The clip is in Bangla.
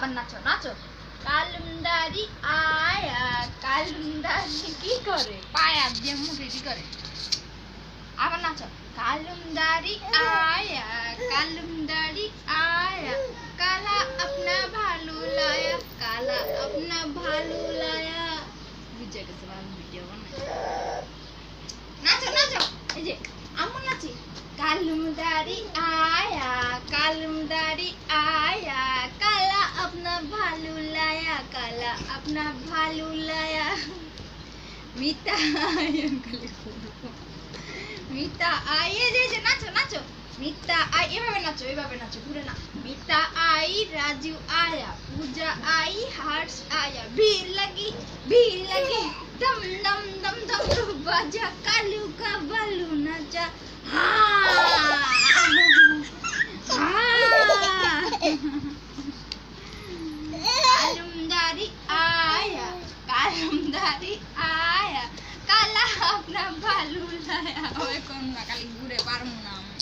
আবার নাচো নাচো। কালুমদারি কালুমদারি কি করে? পায়া দিয়ে মুখে কি করে। আবার নাচো। কালুমদারি আয়া কালুমদারি আয়া কালা আপনা লায়া কালা আপনা ভালো লায়া। বুঝে গেছে ভিডিও বানাই। নাচো নাচো। এই যে নাচি। কালুমদারি আয়া কালুমদারি আয়া। काला अपना भालू लाया मीता आए মিতা আই এই যে নাচো নাচো মিতা আই এভাবে নাচো এভাবে নাচো ঘুরে না মিতা আই রাজু আয়া পূজা আই হার্স আয়া भीड़ लगी भीड़ लगी दम दम दम दम बाजा कालू का बालू नाचा हाँ dari ayah kalah nambah lulaya oh